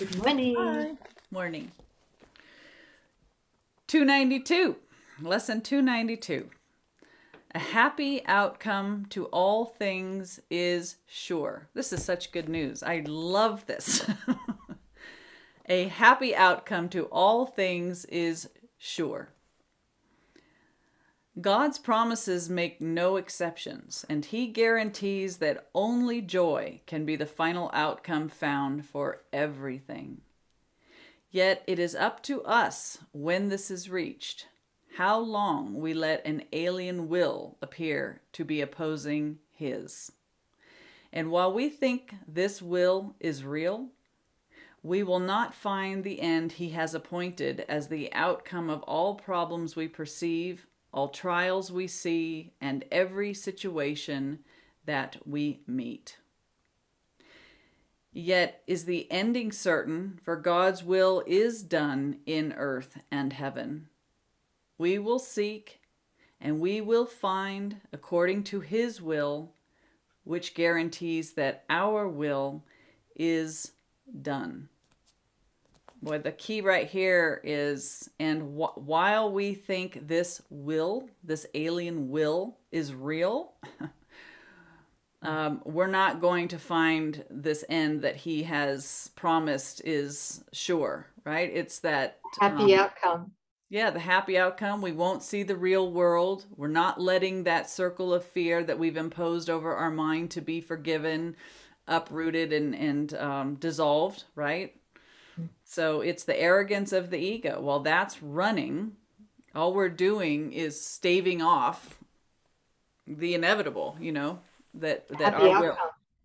Good morning. Hi. Morning. 292. Lesson 292. A happy outcome to all things is sure. This is such good news. I love this. A happy outcome to all things is sure. God's promises make no exceptions, and He guarantees that only joy can be the final outcome found for everything. Yet it is up to us when this is reached how long we let an alien will appear to be opposing His. And while we think this will is real, we will not find the end He has appointed as the outcome of all problems we perceive all trials we see, and every situation that we meet. Yet is the ending certain, for God's will is done in earth and heaven. We will seek and we will find according to His will, which guarantees that our will is done. Boy, the key right here is, and wh- while we think this will, this alien will, is real, um, we're not going to find this end that he has promised is sure, right? It's that happy um, outcome. Yeah, the happy outcome. We won't see the real world. We're not letting that circle of fear that we've imposed over our mind to be forgiven, uprooted, and, and um, dissolved, right? So it's the arrogance of the ego. While that's running, all we're doing is staving off the inevitable, you know, that that Happy our will.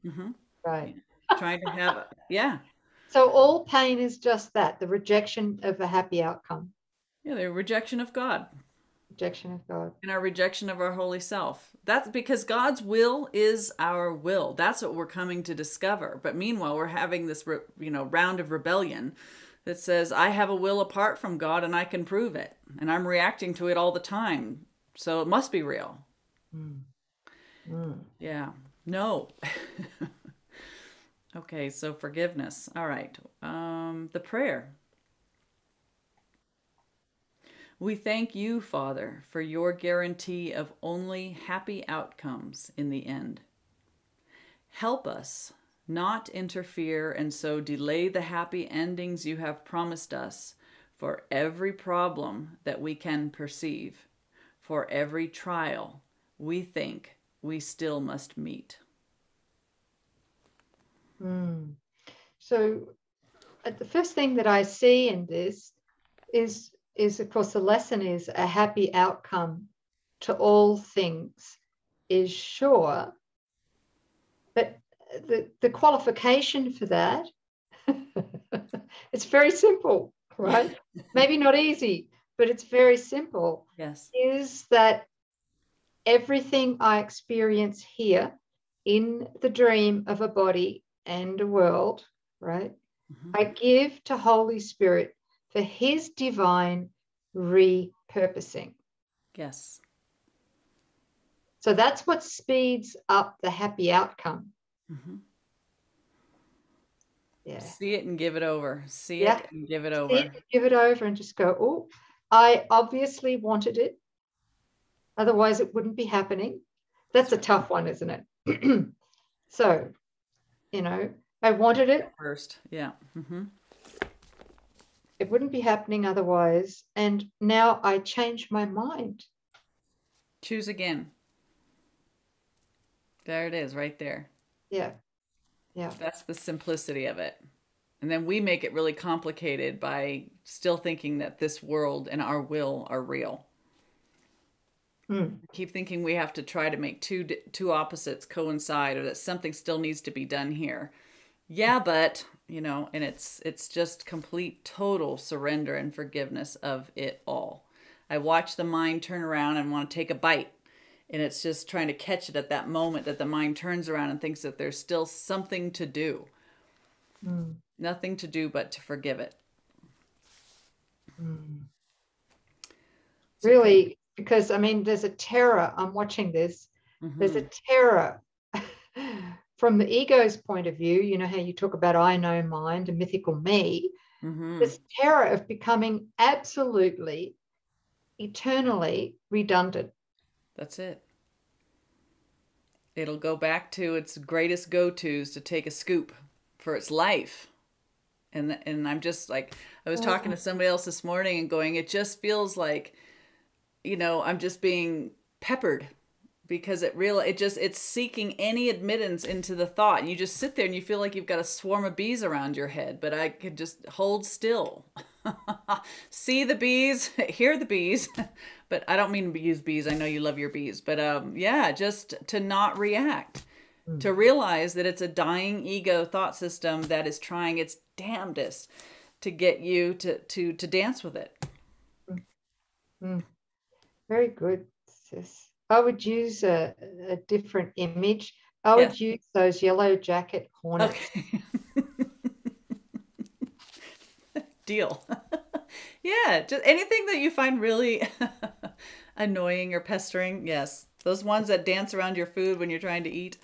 Mm-hmm. Right. Trying to have yeah. So all pain is just that, the rejection of a happy outcome. Yeah, the rejection of God rejection of God. And our rejection of our holy self. That's because God's will is our will. That's what we're coming to discover. But meanwhile, we're having this, you know, round of rebellion that says, I have a will apart from God and I can prove it. And I'm reacting to it all the time. So it must be real. Mm. Mm. Yeah. No. okay, so forgiveness. All right. Um, the prayer. We thank you, Father, for your guarantee of only happy outcomes in the end. Help us not interfere and so delay the happy endings you have promised us for every problem that we can perceive, for every trial we think we still must meet. Mm. So, uh, the first thing that I see in this is is, of course, the lesson is a happy outcome to all things is sure. But the, the qualification for that, it's very simple, right? Maybe not easy, but it's very simple. Yes. Is that everything I experience here in the dream of a body and a world, right? Mm-hmm. I give to Holy Spirit for his divine repurposing. Yes. So that's what speeds up the happy outcome. Mm-hmm. Yeah. See it and give it over. See yeah. it and give it over. It, give it over and just go, oh, I obviously wanted it. Otherwise, it wouldn't be happening. That's a tough one, isn't it? so, you know, I wanted it first. Yeah. Mm-hmm. It wouldn't be happening otherwise. And now I change my mind. Choose again. There it is, right there. Yeah. Yeah. That's the simplicity of it. And then we make it really complicated by still thinking that this world and our will are real. Hmm. Keep thinking we have to try to make two two opposites coincide or that something still needs to be done here. Yeah, but you know and it's it's just complete total surrender and forgiveness of it all i watch the mind turn around and want to take a bite and it's just trying to catch it at that moment that the mind turns around and thinks that there's still something to do mm. nothing to do but to forgive it mm. really because i mean there's a terror i'm watching this mm-hmm. there's a terror from the ego's point of view, you know how you talk about I know mind and mythical me, hmm this terror of becoming absolutely, eternally redundant. That's it. It'll go back to its greatest go tos to take a scoop for its life. And, and I'm just like, I was talking to somebody else this morning and going, it just feels like, you know, I'm just being peppered because it real it just it's seeking any admittance into the thought. And you just sit there and you feel like you've got a swarm of bees around your head but i could just hold still. See the bees hear the bees. But i don't mean to use bees. I know you love your bees. But um yeah just to not react. Hmm. To realize that it's a dying ego thought system that is trying its damnedest to get you to to to dance with it. Hmm. Hmm. Very good, sis. I would use a, a different image. I would use those yellow jacket hornets. Okay. Deal. yeah, just anything that you find really annoying or pestering. Yes. Those ones that dance around your food when you're trying to eat.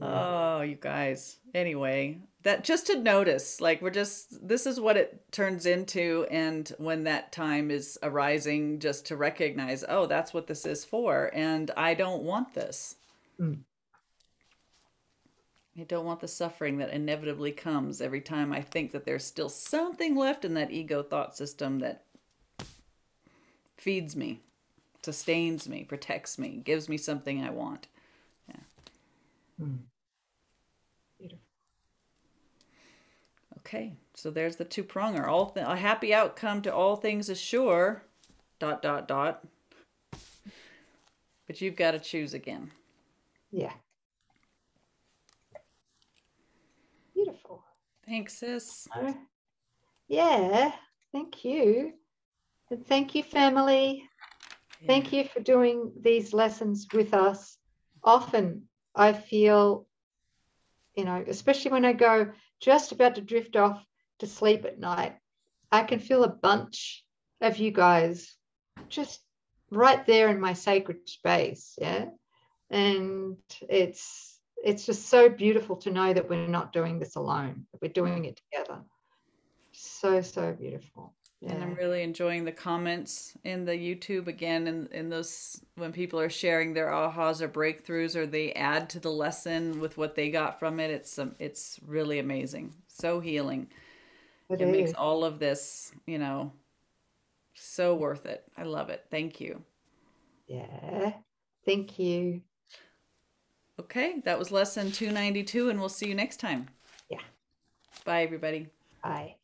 Oh, you guys. Anyway, that just to notice, like we're just this is what it turns into and when that time is arising just to recognize, oh, that's what this is for and I don't want this. Mm. I don't want the suffering that inevitably comes every time I think that there's still something left in that ego thought system that feeds me, sustains me, protects me, gives me something I want. Mm. Beautiful. Okay, so there's the two pronger. All th- a happy outcome to all things is sure. Dot dot dot. But you've got to choose again. Yeah. Beautiful. Thanks, sis. Oh, Yeah, thank you. And thank you, family. Thank you for doing these lessons with us. Often I feel, you know, especially when I go just about to drift off to sleep at night, I can feel a bunch of you guys just right there in my sacred space. Yeah. And it's it's just so beautiful to know that we're not doing this alone, we're doing it together. So, so beautiful. And I'm really enjoying the comments in the YouTube again, and in, in those when people are sharing their ahas or breakthroughs, or they add to the lesson with what they got from it. It's um, it's really amazing, so healing. It it makes all of this, you know, so worth it. I love it. Thank you. Yeah. Thank you. Okay, that was lesson 292, and we'll see you next time. Yeah. Bye, everybody. Bye.